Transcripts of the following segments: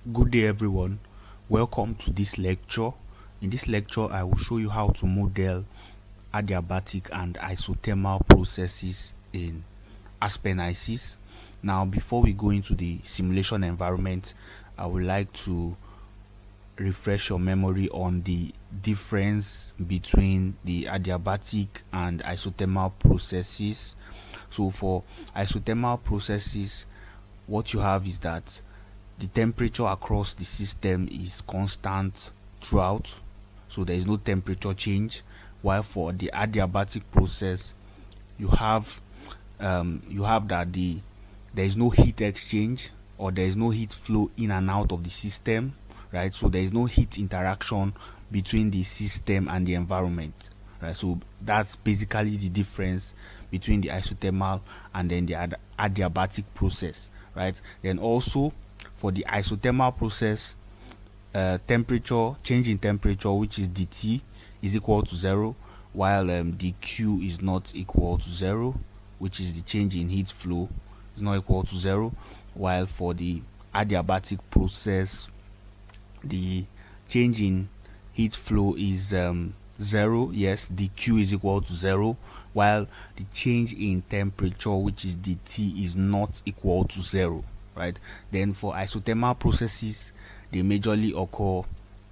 Good day everyone. Welcome to this lecture. In this lecture I will show you how to model adiabatic and isothermal processes in Aspen Hysys. Now before we go into the simulation environment I would like to refresh your memory on the difference between the adiabatic and isothermal processes. So for isothermal processes what you have is that the temperature across the system is constant throughout so there is no temperature change while for the adiabatic process you have um, you have that the there is no heat exchange or there is no heat flow in and out of the system right? So there is no heat interaction between the system and the environment right? So that's basically the difference between the isothermal and then the adiabatic process right? Then also for the isothermal process uh, temperature change in temperature which is dt is equal to zero while um, dq is not equal to zero which is the change in heat flow is not equal to zero while for the adiabatic process the change in heat flow is um, zero. Yes dq is equal to zero while the change in temperature which is dt is not equal to zero right? Then for isothermal processes they majorly occur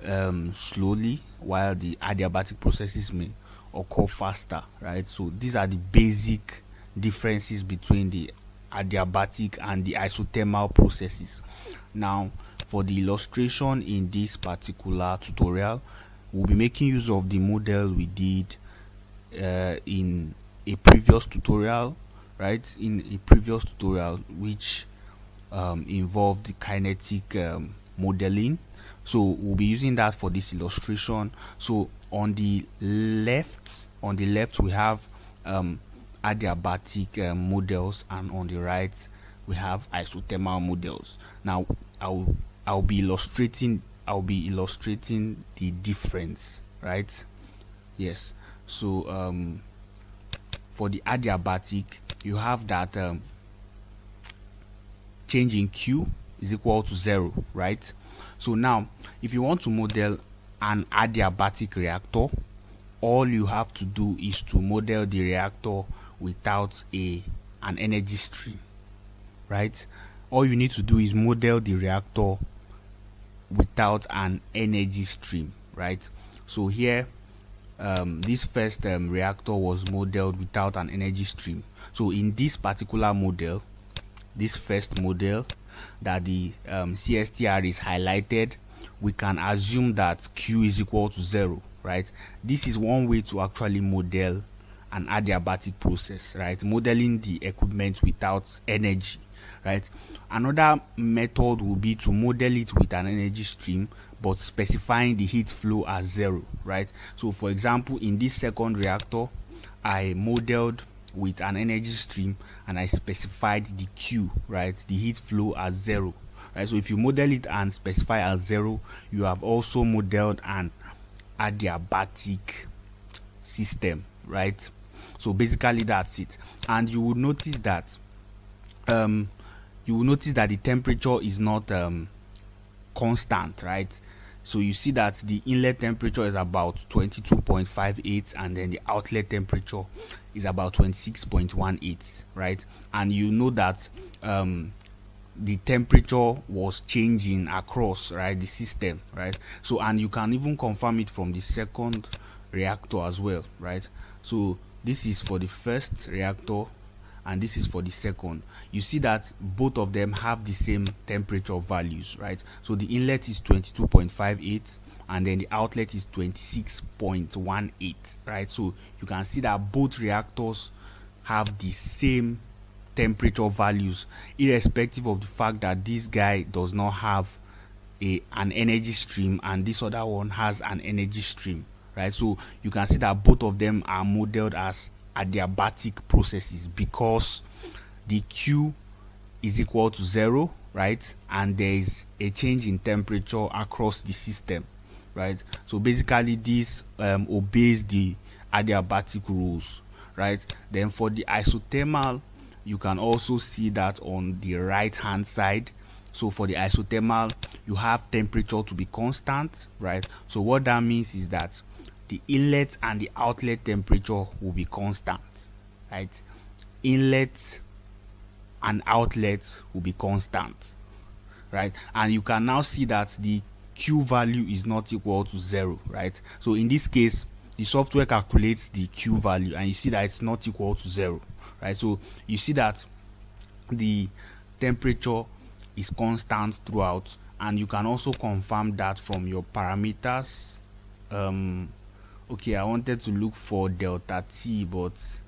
um, slowly while the adiabatic processes may occur faster right? So these are the basic differences between the adiabatic and the isothermal processes. Now for the illustration in this particular tutorial we'll be making use of the model we did uh, in a previous tutorial right? In a previous tutorial which um, involved kinetic um, modeling. So we'll be using that for this illustration. So on the left on the left we have um, adiabatic uh, models and on the right we have isothermal models. Now i'll i'll be illustrating i'll be illustrating the difference right? Yes. So um, for the adiabatic you have that um, change in q is equal to zero right? So now if you want to model an adiabatic reactor all you have to do is to model the reactor without a an energy stream right? All you need to do is model the reactor without an energy stream right? So here um, this first um, reactor was modeled without an energy stream. So in this particular model this first model that the um, CSTR is highlighted we can assume that Q is equal to zero right? This is one way to actually model an adiabatic process right? Modeling the equipment without energy right? Another method would be to model it with an energy stream but specifying the heat flow as zero right? So for example in this second reactor i modeled with an energy stream and i specified the q right? The heat flow as zero right? So if you model it and specify as zero you have also modeled an adiabatic system right? So basically that's it. And you will notice that um you will notice that the temperature is not um, constant right so you see that the inlet temperature is about 22.58 and then the outlet temperature is about 26.18 right? And you know that um, the temperature was changing across right the system right? So and you can even confirm it from the second reactor as well right? So this is for the first reactor and this is for the second. You see that both of them have the same temperature values right? So the inlet is 22.58 and then the outlet is 26.18 right? So you can see that both reactors have the same temperature values irrespective of the fact that this guy does not have a an energy stream and this other one has an energy stream right? So you can see that both of them are modeled as adiabatic processes because the q is equal to zero right? And there is a change in temperature across the system right? So basically this um, obeys the adiabatic rules right? Then for the isothermal you can also see that on the right hand side. So for the isothermal you have temperature to be constant right? So what that means is that the inlet and the outlet temperature will be constant right? Inlet and outlet will be constant right? And you can now see that the q value is not equal to zero right? So in this case the software calculates the q value and you see that it's not equal to zero right? So you see that the temperature is constant throughout and you can also confirm that from your parameters um okay i wanted to look for delta t but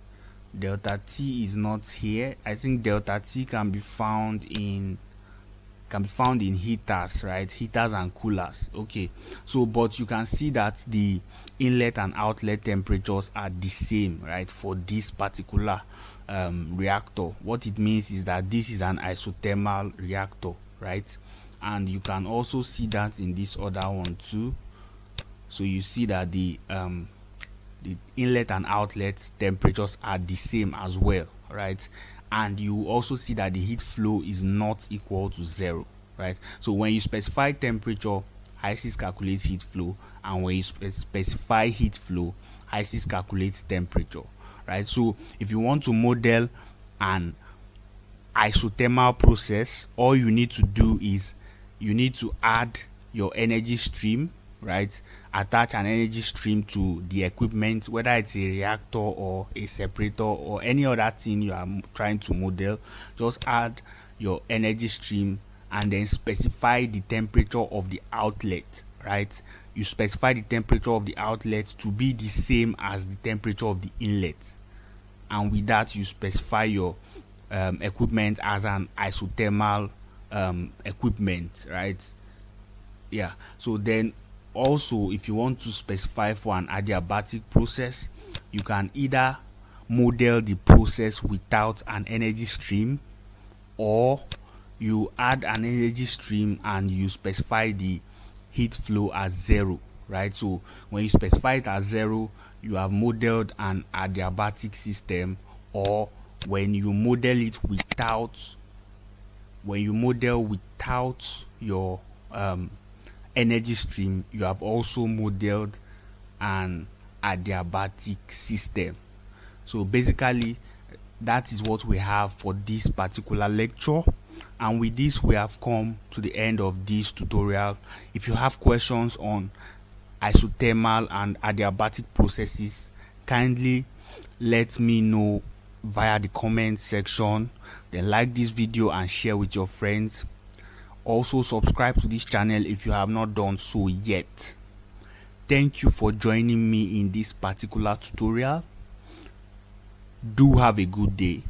delta t is not here. I think delta t can be found in can be found in heaters right? Heaters and coolers. Okay so but you can see that the inlet and outlet temperatures are the same right for this particular um, reactor. What it means is that this is an isothermal reactor right? And you can also see that in this other one too so you see that the um, the inlet and outlet temperatures are the same as well right? And you also see that the heat flow is not equal to zero right? So when you specify temperature Hysys calculates heat flow. And when you spe specify heat flow Hysys calculates temperature right? So if you want to model an isothermal process all you need to do is you need to add your energy stream right attach an energy stream to the equipment whether it's a reactor or a separator or any other thing you are trying to model just add your energy stream and then specify the temperature of the outlet right? You specify the temperature of the outlet to be the same as the temperature of the inlet. And with that you specify your um, equipment as an isothermal um, equipment right? Yeah. So then also if you want to specify for an adiabatic process you can either model the process without an energy stream or you add an energy stream and you specify the heat flow as zero right? So when you specify it as zero you have modeled an adiabatic system or when you model it without when you model without your um, energy stream you have also modeled an adiabatic system. So basically that is what we have for this particular lecture. And with this we have come to the end of this tutorial. If you have questions on isothermal and adiabatic processes kindly let me know via the comment section. Then like this video and share with your friends also subscribe to this channel if you have not done so yet. Thank you for joining me in this particular tutorial. Do have a good day